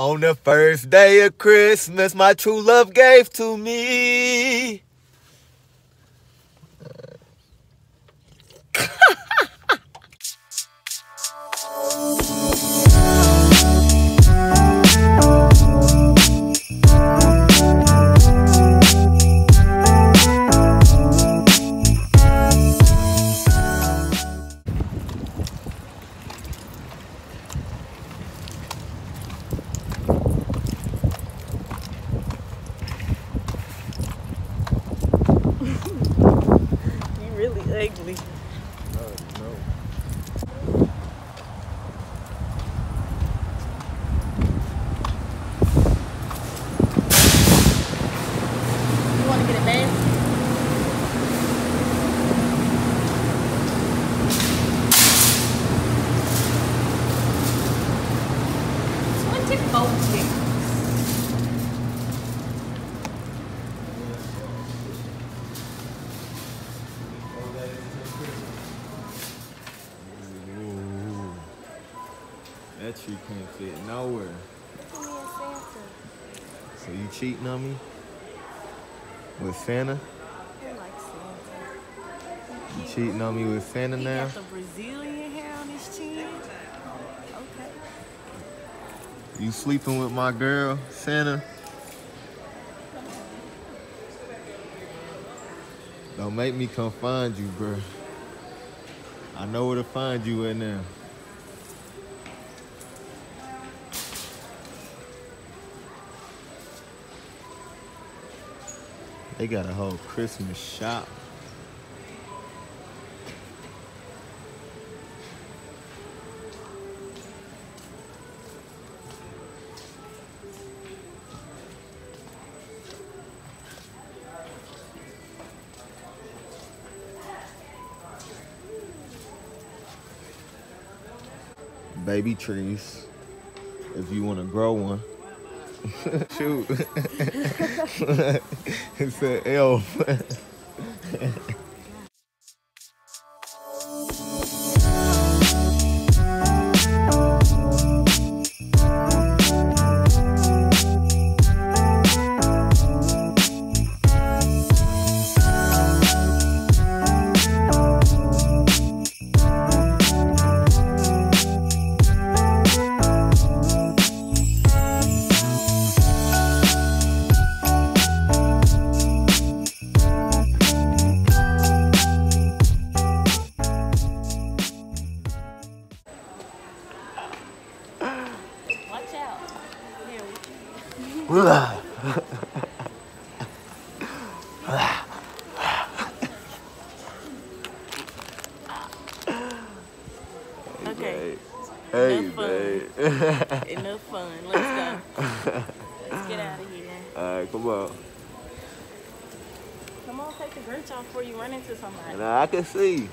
On the first day of Christmas, my true love gave to me. fit nowhere. Give me a Santa. So you cheating on me? With Santa? I like Santa. You cheating on me with Santa He now? got the Brazilian hair on his chin. Okay. You sleeping with my girl, Santa? Don't make me come find you, bro. I know where to find you in there. They got a whole Christmas shop. Baby trees. If you want to grow one. Shoot. it's an elf. Okay. Hey, Enough fun. babe. Enough fun. Let's go. Let's get out of here. Alright, come on. Come on, take the Grinch off before you run into somebody. Now I can see.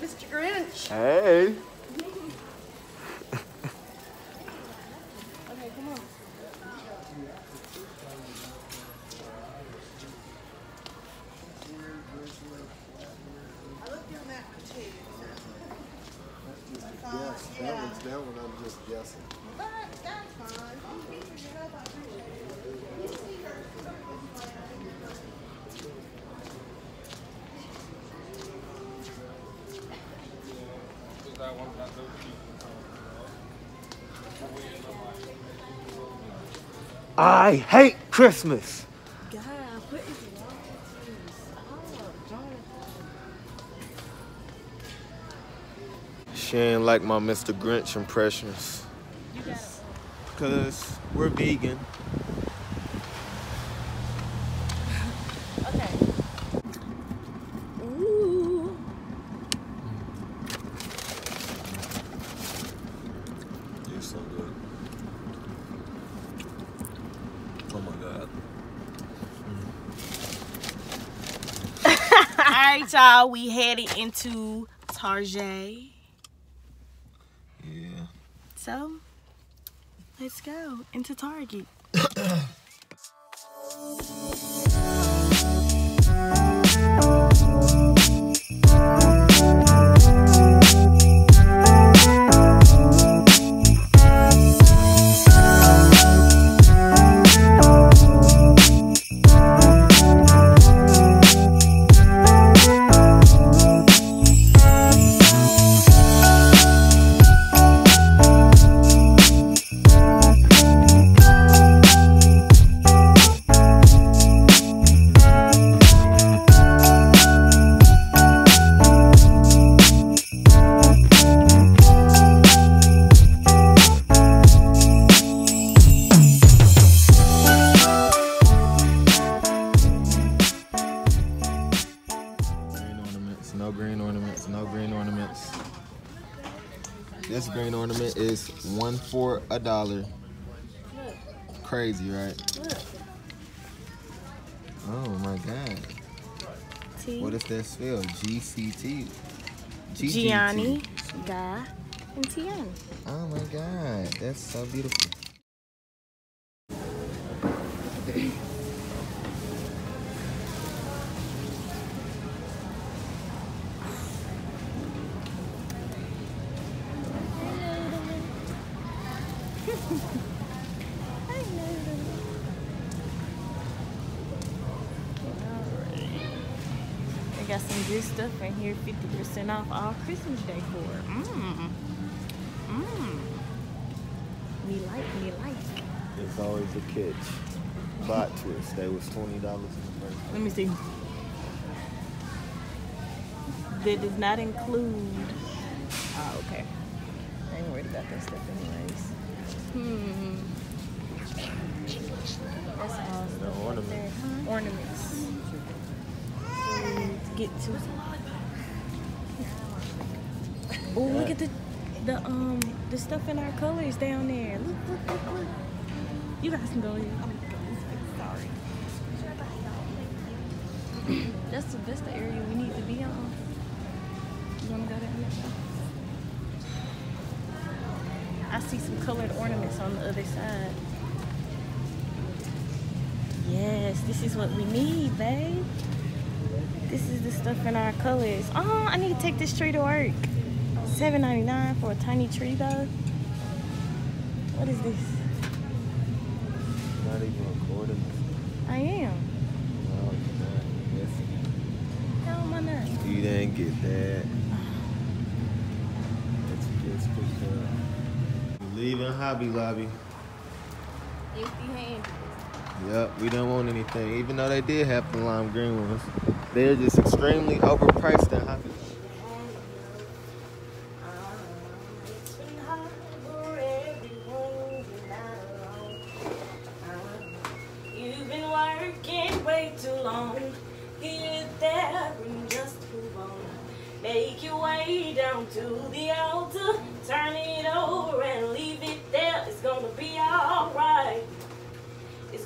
Mr. Grinch. Hey. That one's one. I'm just guessing. I hate Christmas. She ain't like my Mr. Grinch impressions. Cause we're vegan. Okay. Ooh. You're so good. Oh my god. All right, y'all. We headed into Target. So, let's go into Target. for a dollar. Crazy, right? look. Oh my god. T. What is that spell? GCT. GGT. Gianni, Guy, and Teeuni. Oh my god, that's so beautiful. Got some good stuff in here, 50% off all Christmas decor. Mmm. Mmm. Me like, me like. It's always a catch. Bot twist. They was twenty dollars in the first. Let me see. That does not include. Oh, okay. I ain't worried about that stuff, anyways. Hmm. That's all The right ornaments. there, huh? Ornaments. Get to. Oh, look at the the um the stuff in our colors down there. Look, look, look, look. You guys can go in. I'm sorry. That's the, that's the area we need to be on. You wanna go down there? I see some colored ornaments on the other side. Yes, this is what we need, babe. This is the stuff in our colors. Oh, I need to take this tree to work. $7.99 for a tiny tree, though. What is this? Not even recording. I am. Oh, no, it's not. How am I not? You didn't get that. That's just picked up. Leaving Hobby Lobby. Empty handed. Yep, we don't want anything. Even though they did have the lime green ones, they're just extremely overpriced Hobby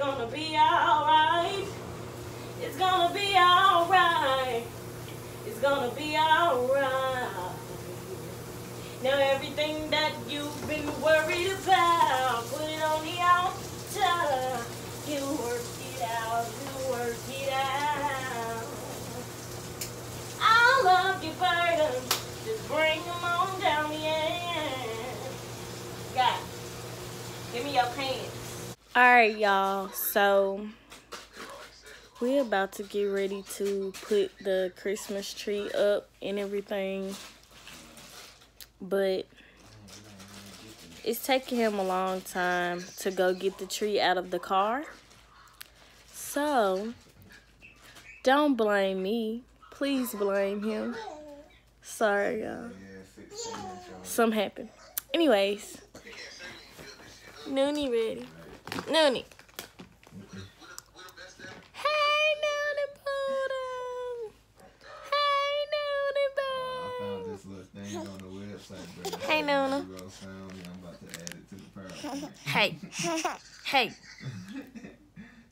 gonna be alright. It's gonna be alright. It's gonna be alright. Now everything that you've been worried about, put it on the altar. You work it out, you work it out. All of your burdens, just bring them on down, yeah. God, give me your pants. All right, y'all. So we're about to get ready to put the Christmas tree up and everything but it's taking him a long time to go get the tree out of the car. So, don't blame me. Please blame him. Sorry, y'all. Something happened. Anyways, Noonie ready. Noonie. Hey, Noonie Poodle. Hey, Noonie I Boo. found this little thing on the website, bro. Hey, Nona. Zero sound, and I'm about to add it to the PowerPoint. Hey. Hey.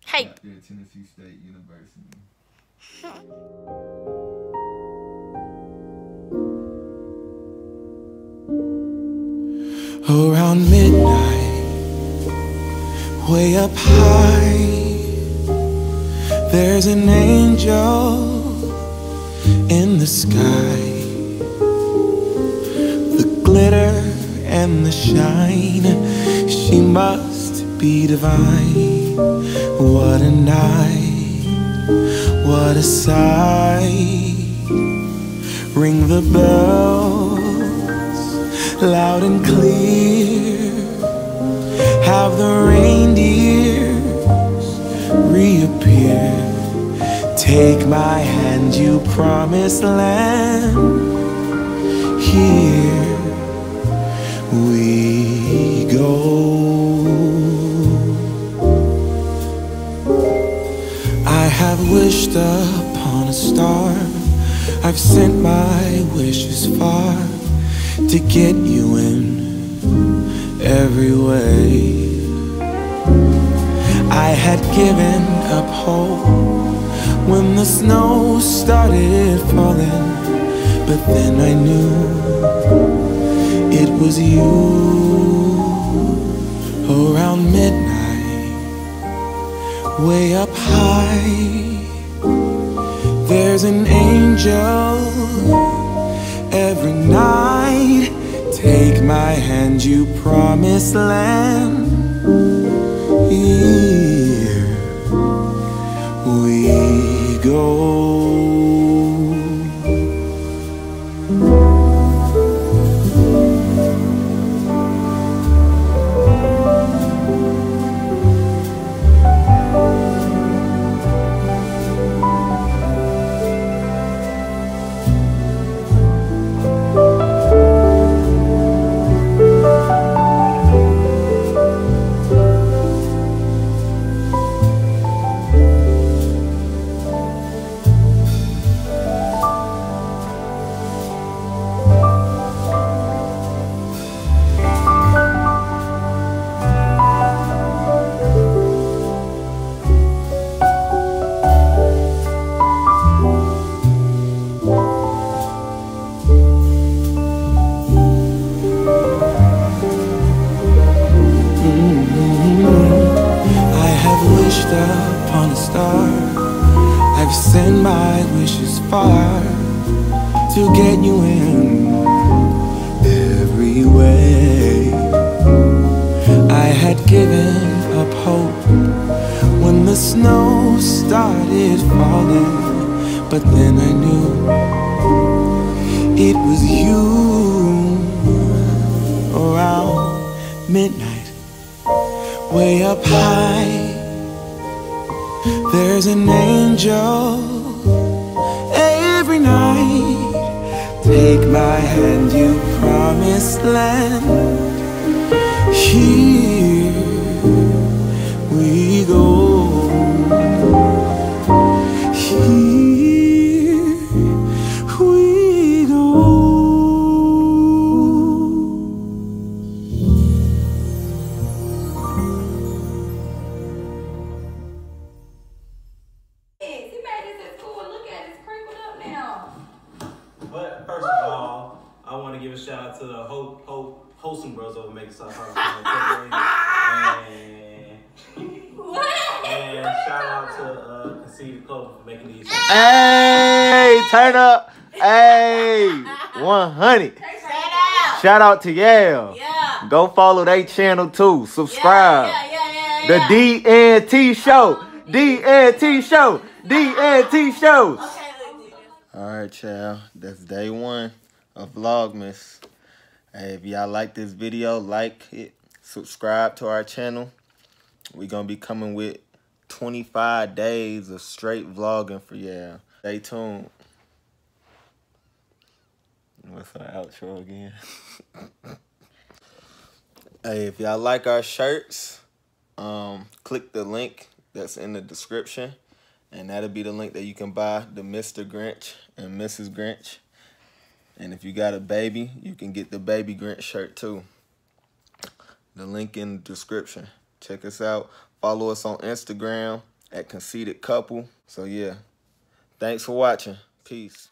Hey. Out there at Tennessee State University. around midnight, way up high. There's an angel in the sky. The glitter and the shine, she must be divine. What a night, what a sight. Ring the bells loud and clear. Have the reindeers reappear. Take my hand, you promised land. Here we go. I have wished upon a star. I've sent my wishes far to get you in every way. I had given up hope when the snow started falling, but then I knew it was you around midnight, way up high. There's an angel every night. Take my hand, you promised land. Here snow started falling, but then I knew it was you around midnight way up high. There's an angel every night. Take my hand, you promised land. Here want to give a shout out to the Hope Hope Wholesome Bros over making South Harlem and What? and shout out to uh, Conceited Clover for making these. Hey, turn up. Hey, 100. Shout out. Shout out to Yale. Yeah. Go follow their channel too. Subscribe. Yeah, yeah, yeah, The yeah. D&T show. D&T show. D&T show. Okay, look, All right, child. That's day one of Vlogmas. Hey, if y'all like this video, like it, subscribe to our channel. We're gonna be coming with 25 days of straight vlogging for y'all. Stay tuned. What's our outro again? hey, if y'all like our shirts, um, click the link that's in the description. And that'll be the link that you can buy the Mr. Grinch and Mrs. Grinch. And if you got a baby, you can get the baby Grinch shirt too. The link in the description. Check us out. Follow us on Instagram at Konceited Kouple. So yeah. Thanks for watching. Peace.